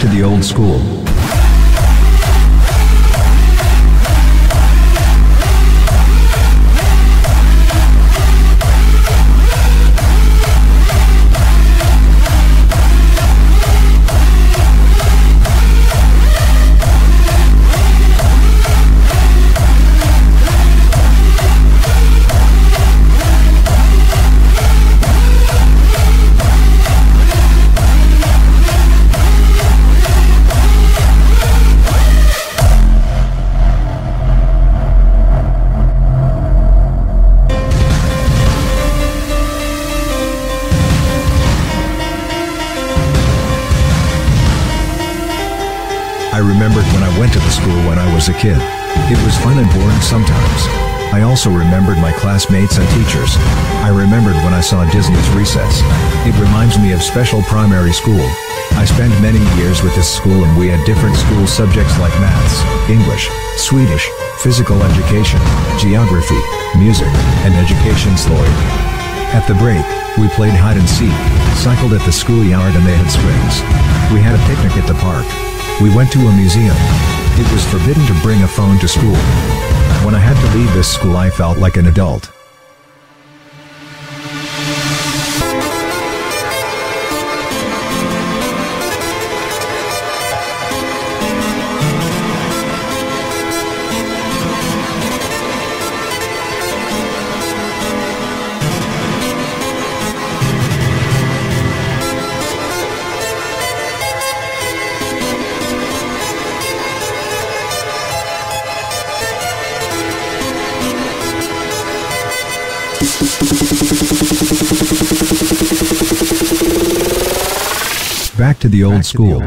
To the old school. To the school when I was a kid. It was fun and boring sometimes. I also remembered my classmates and teachers. I remembered when I saw Disney's Recess. It reminds me of special primary school. I spent many years with this school and we had different school subjects like maths, English, Swedish, physical education, geography, music, and education story. At the break, we played hide and seek, cycled at the schoolyard and they had springs. We had a picnic at the park. We went to a museum. It was forbidden to bring a phone to school. When I had to leave this school I felt like an adult. Back to the old school.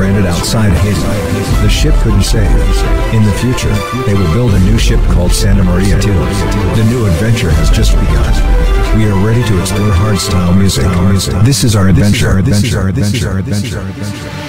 Stranded outside Haiti. The ship couldn't sail. In the future, they will build a new ship called Santa Maria II. The new adventure has just begun. We are ready to explore hardstyle music. This is our adventure. This is our adventure. Adventure. Adventure.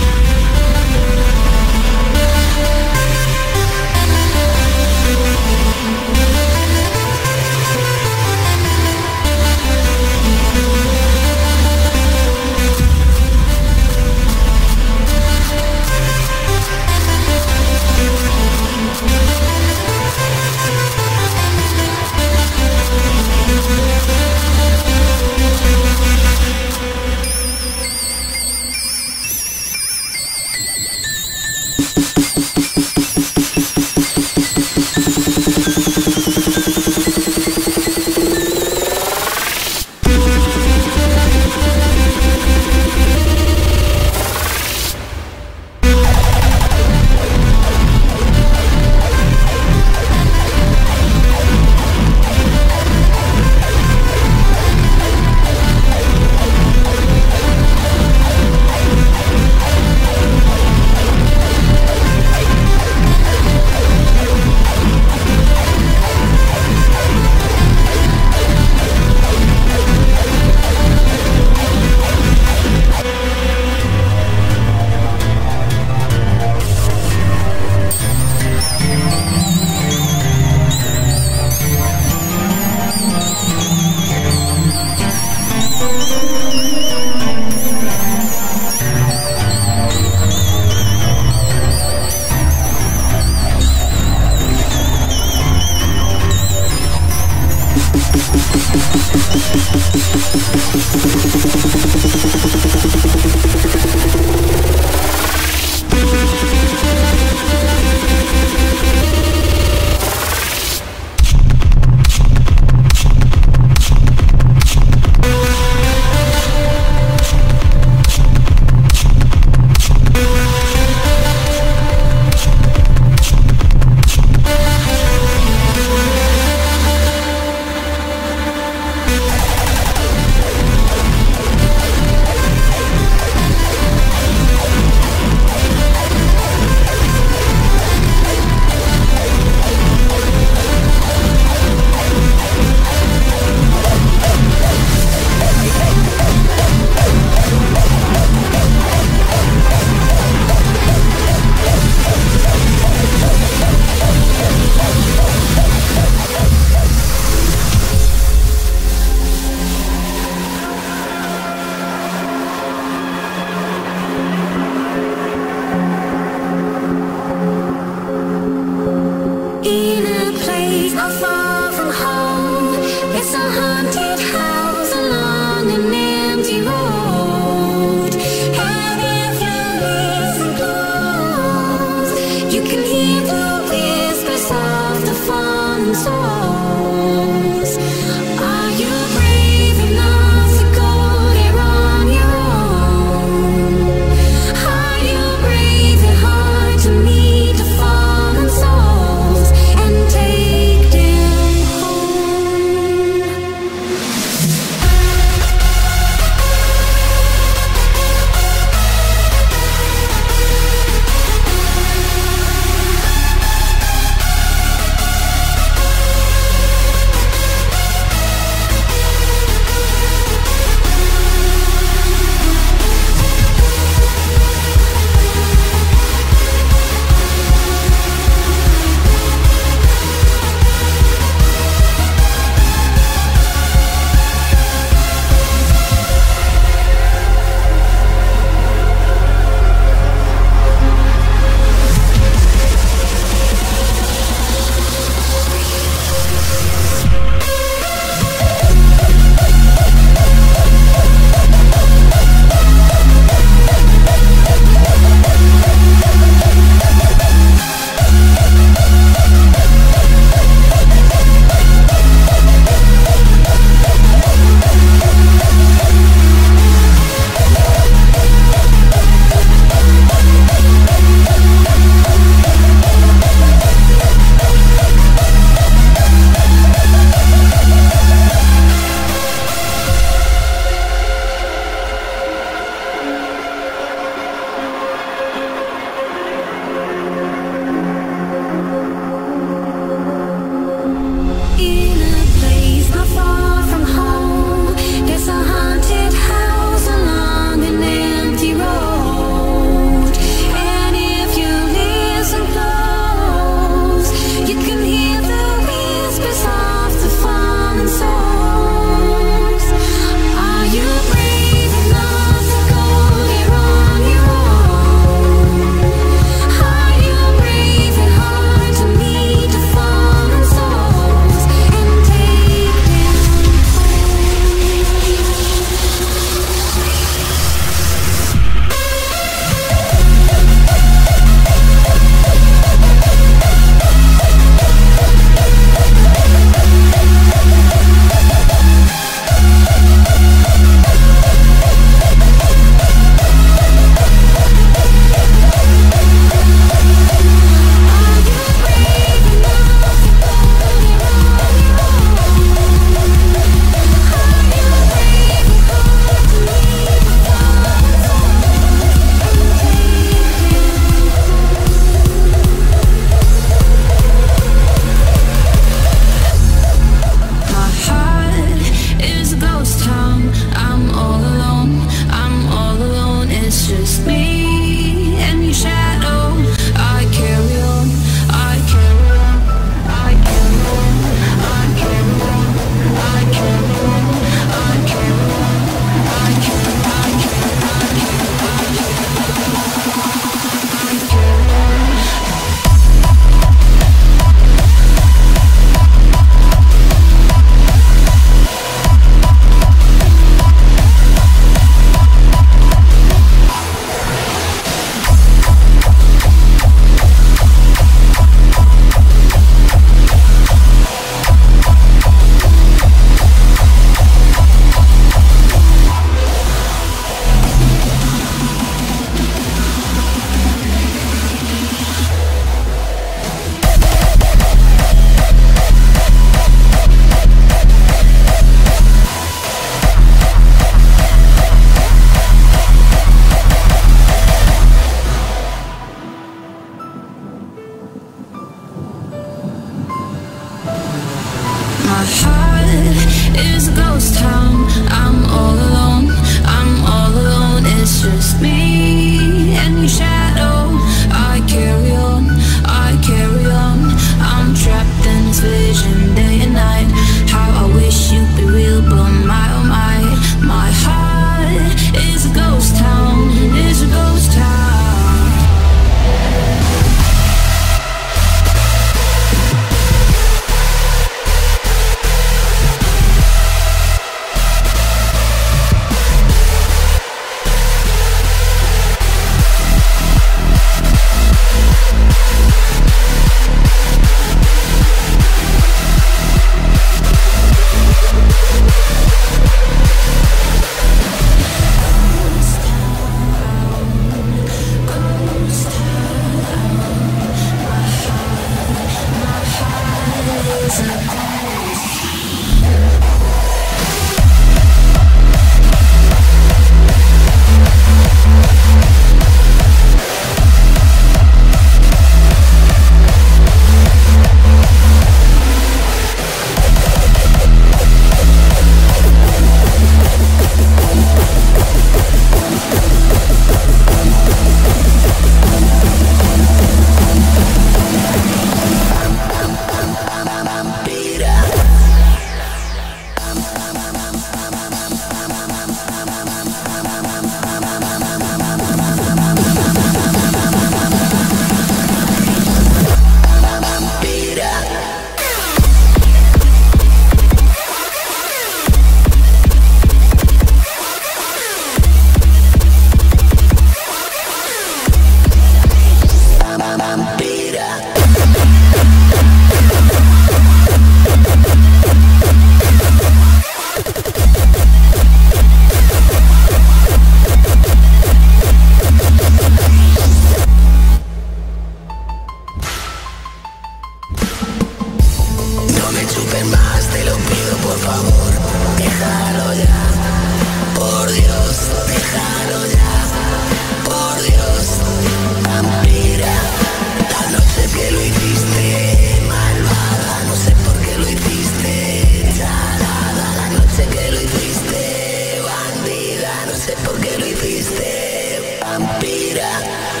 Pira.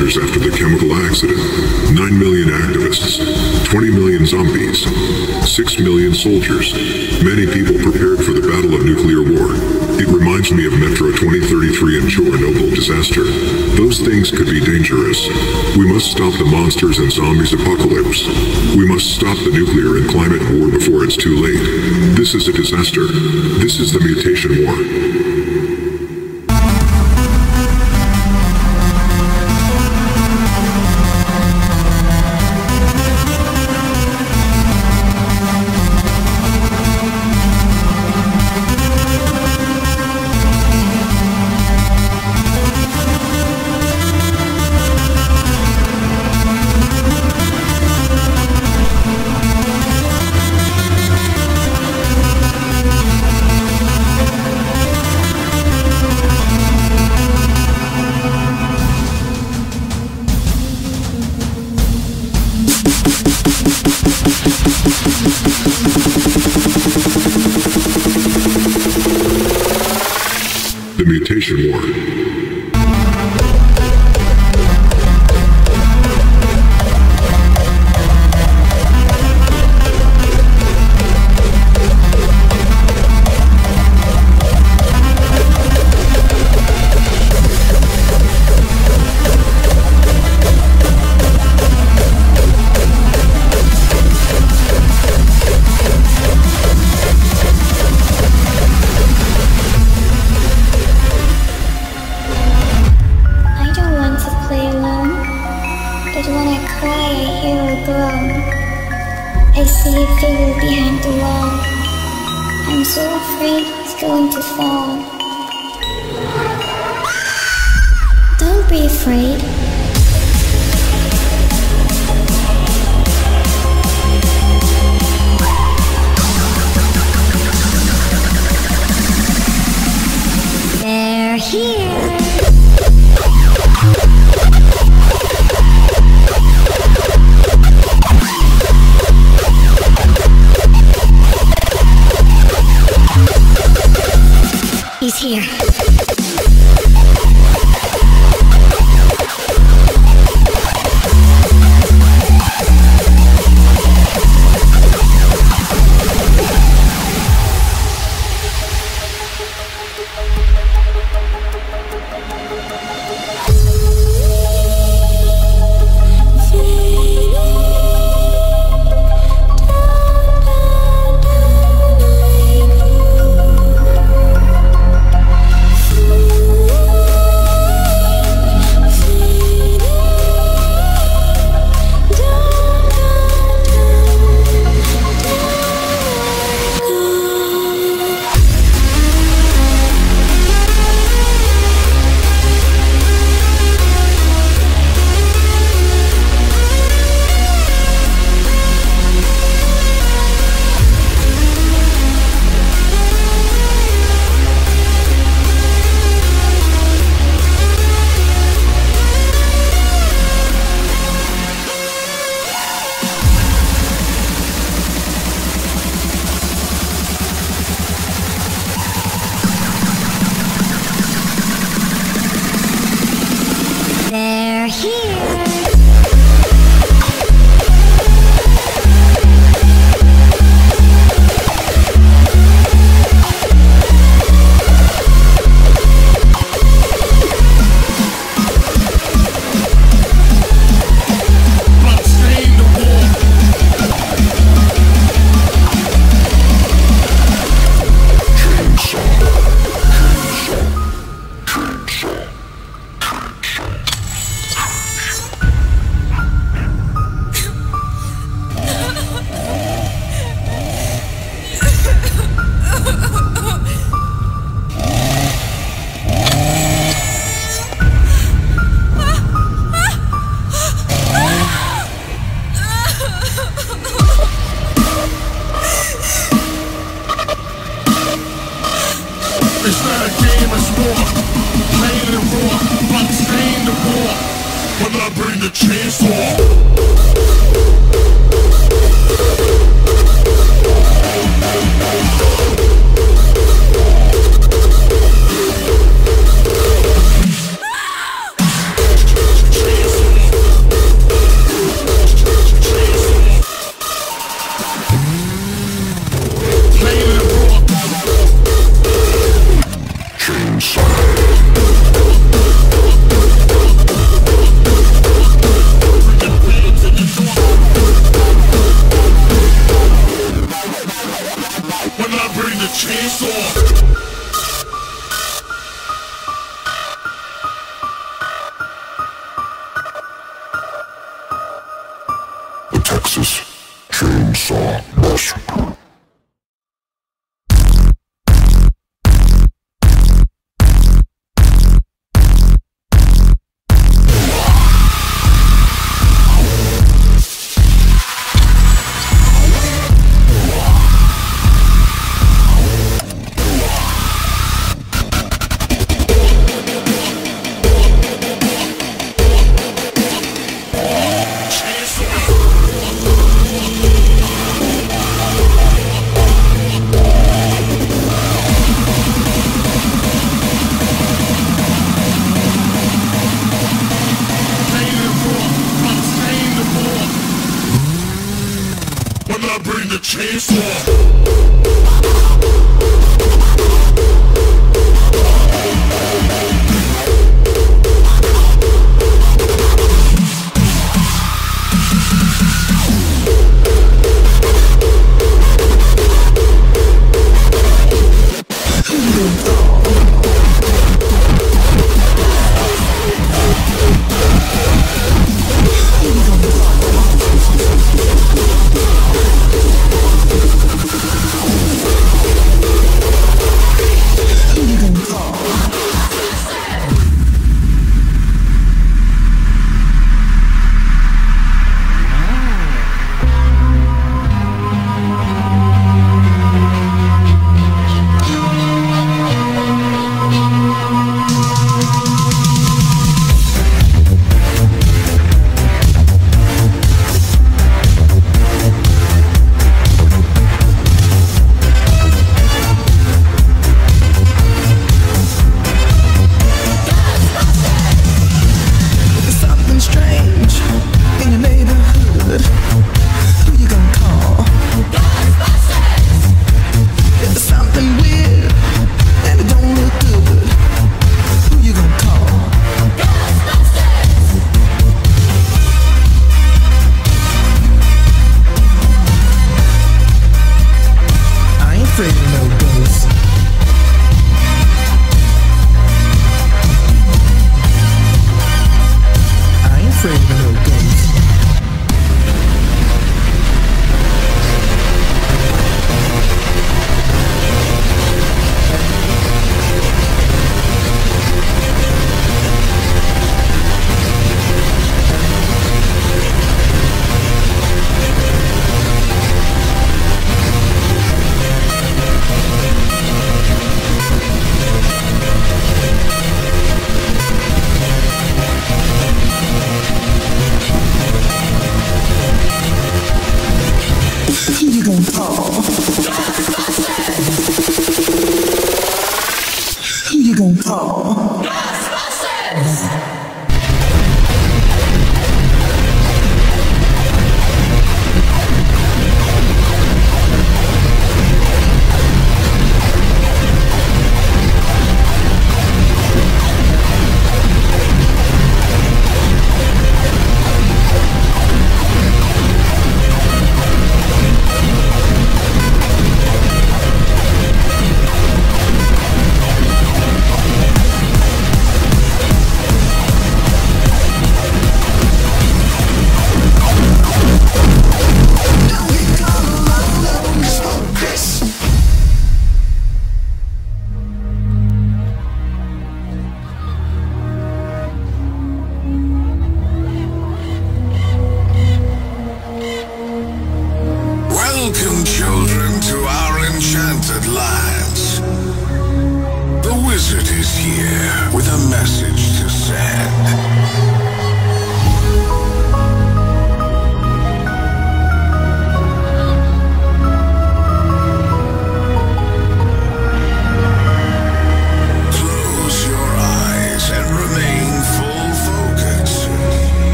Monsters after the chemical accident. 9 million activists. 20 million zombies. 6 million soldiers. Many people prepared for the battle of nuclear war. It reminds me of Metro 2033 and Chernobyl disaster. Those things could be dangerous. We must stop the monsters and zombies apocalypse. We must stop the nuclear and climate war before it's too late. This is a disaster. This is the mutation war. He's here.